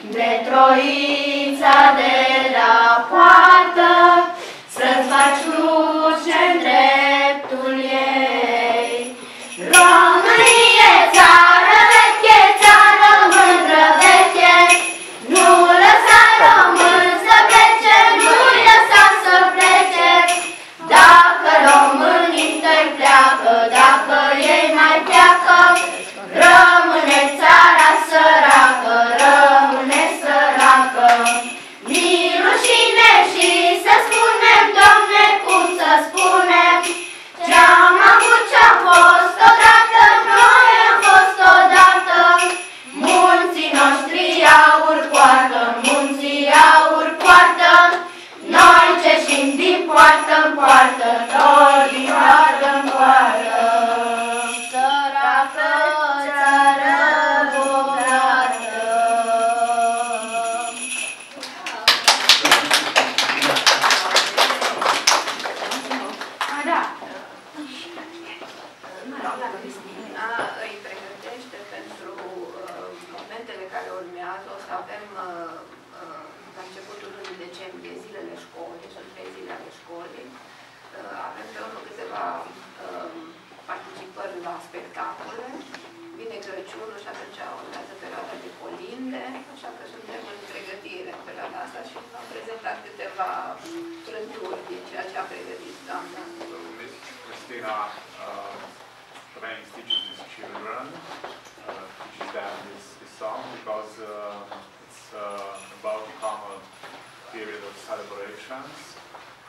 de troița de la poartă, A, îi pregătește pentru uh, momentele care urmează. O să avem uh, uh, la începutul lunii decembrie zilele școlii, sunt trei zile ale școlii. Uh, avem pe urmă câteva uh, participări la spectacole. Vine Crăciunul și atunci urmează perioada de colinde, așa că suntem în pregătire în perioada asta și am prezentat câteva trânturi din ceea ce a pregătit doamna. Miss Christina uh, Trains teaches his children, uh, teaches them this, this song because uh, it's uh, about to come a period of celebrations.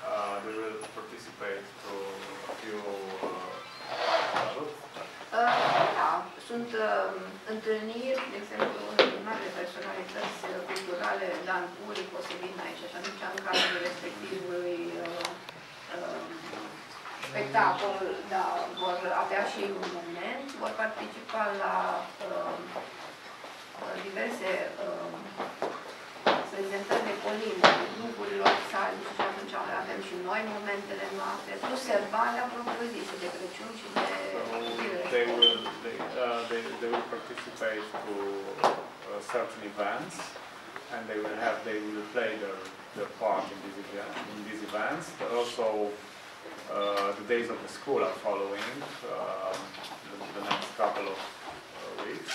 Uh, they will participate to a few uh, Uh, Da, sunt uh, întâlniri, de exemplu, în mari personalități culturale, Dan Puric o să vină aici și atunci în cadrul respectivului spectacol, da, vor avea și un moment, vor participa la uh, uh, diverse uh, prezentări de colinde, grupurilor sale și atunci avem și noi momentele noastre, plus serbarea propriu-zise de Crăciun și de zilele they școlii. will they, uh, they, they will participate to uh, certain events and they will have they will play their, their part in these event, in these events but also uh, the days of the school are following uh, the, the, next couple of uh, weeks.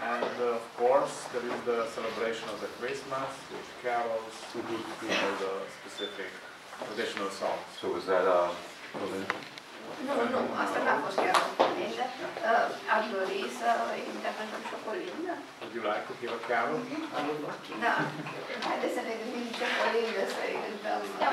And uh, of course, there is the celebration of the Christmas with carols mm -hmm. and all the specific traditional songs. So was that uh, Nu, nu, asta n-a fost chiar o colindă. Uh, aș dori să uh, interpretăm și o colindă. Would you like to hear a carol? Mm -hmm. Da. Haideți să ne gândim ce colindă să-i cântăm. Da.